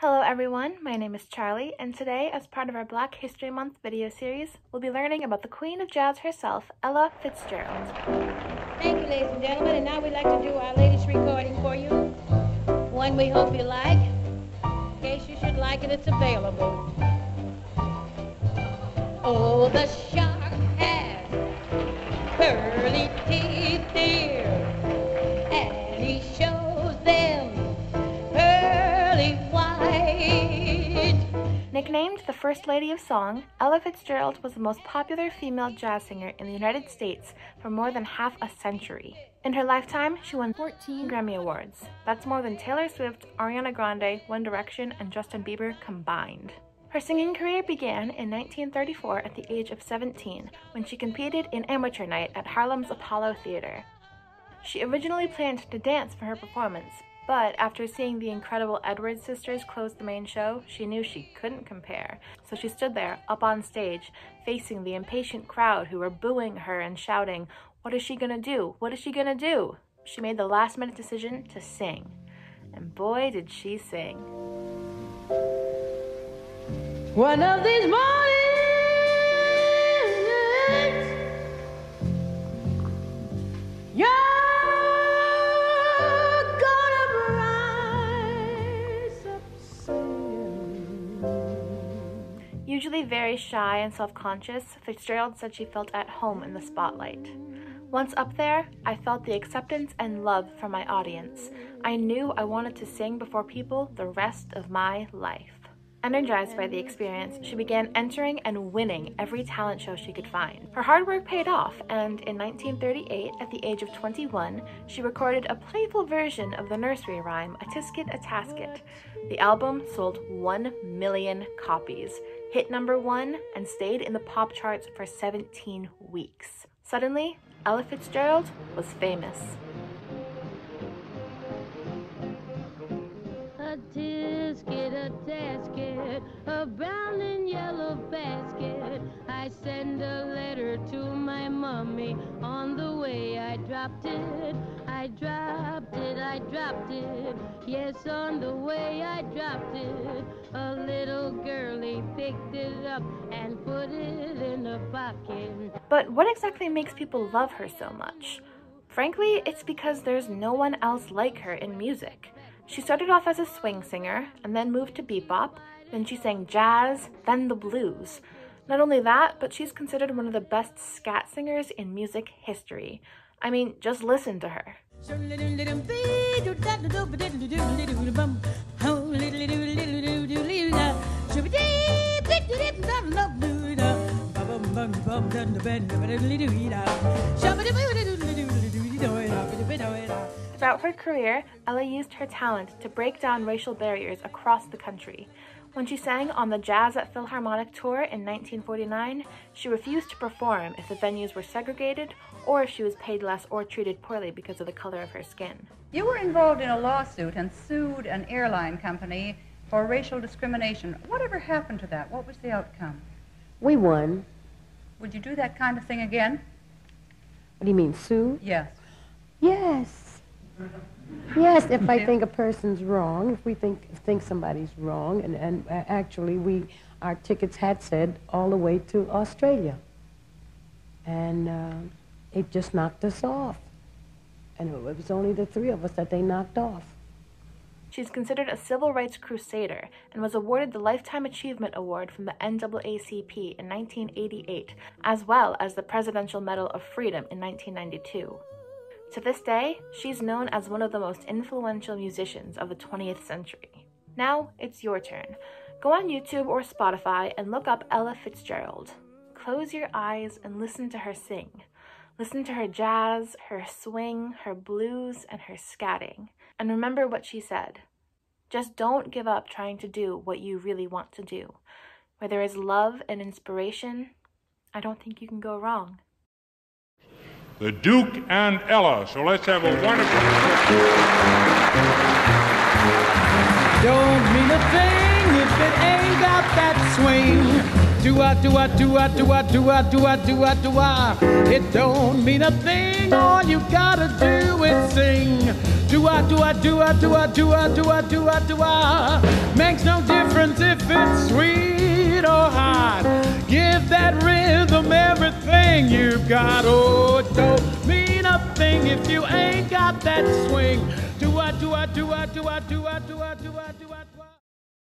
Hello everyone, my name is Charlie, and today, as part of our Black History Month video series, we'll be learning about the Queen of Jazz herself, Ella Fitzgerald. Thank you, ladies and gentlemen, and now we'd like to do our latest recording for you. One we hope you like. In case you should like it, it's available. Oh, the shark has pearly teeth, Nicknamed the First Lady of Song, Ella Fitzgerald was the most popular female jazz singer in the United States for more than half a century. In her lifetime, she won 14 Grammy Awards. That's more than Taylor Swift, Ariana Grande, One Direction, and Justin Bieber combined. Her singing career began in 1934 at the age of 17 when she competed in Amateur Night at Harlem's Apollo Theater. She originally planned to dance for her performance, but after seeing the incredible Edwards sisters close the main show, she knew she couldn't compare. So she stood there, up on stage, facing the impatient crowd who were booing her and shouting, What is she gonna do? What is she gonna do? She made the last minute decision to sing. And boy, did she sing. One of these mornings, Usually very shy and self conscious, Fitzgerald said she felt at home in the spotlight. Once up there, I felt the acceptance and love from my audience. I knew I wanted to sing before people the rest of my life. Energized by the experience, she began entering and winning every talent show she could find. Her hard work paid off, and in 1938, at the age of 21, she recorded a playful version of the nursery rhyme A Tisket a Tasket. The album sold 1 million copies, hit number one, and stayed in the pop charts for 17 weeks. Suddenly, Ella Fitzgerald was famous. Tisket, a tasket, a brown and yellow basket. I send a letter to my mummy. On the way I dropped it, I dropped it, I dropped it. Yes, on the way I dropped it. A little girlie picked it up and put it in her pocket. But what exactly makes people love her so much? Frankly, it's because there's no one else like her in music. She started off as a swing singer and then moved to bebop, then she sang jazz, then the blues. Not only that, but she's considered one of the best scat singers in music history. I mean, just listen to her. Throughout her career, Ella used her talent to break down racial barriers across the country. When she sang on the Jazz at Philharmonic tour in 1949, she refused to perform if the venues were segregated or if she was paid less or treated poorly because of the color of her skin. You were involved in a lawsuit and sued an airline company for racial discrimination. Whatever happened to that? What was the outcome? We won. Would you do that kind of thing again? What do you mean, sue? Yes. Yes. Yes, if I think a person's wrong, if we think think somebody's wrong, and, and uh, actually we, our tickets had said all the way to Australia. And uh, it just knocked us off. And it was only the three of us that they knocked off. She's considered a civil rights crusader and was awarded the Lifetime Achievement Award from the NAACP in 1988, as well as the Presidential Medal of Freedom in 1992. To this day, she's known as one of the most influential musicians of the 20th century. Now it's your turn. Go on YouTube or Spotify and look up Ella Fitzgerald. Close your eyes and listen to her sing. Listen to her jazz, her swing, her blues, and her scatting. And remember what she said. Just don't give up trying to do what you really want to do. Where there is love and inspiration, I don't think you can go wrong the Duke and Ella. So let's have a wonderful. Don't mean a thing if it ain't got that swing. Do I, do I, do I, do I, do I, do I, do I, do I. It don't mean a thing. All you gotta do is sing. Do I, do I, do I, do I, do I, do I, do I, do I. Makes no difference if it's sweet or hot. Give that rhythm everything you've got. Oh, nothing if you ain't got that swing. Do I, do I, do I, do I, do I, do I, do I, do I.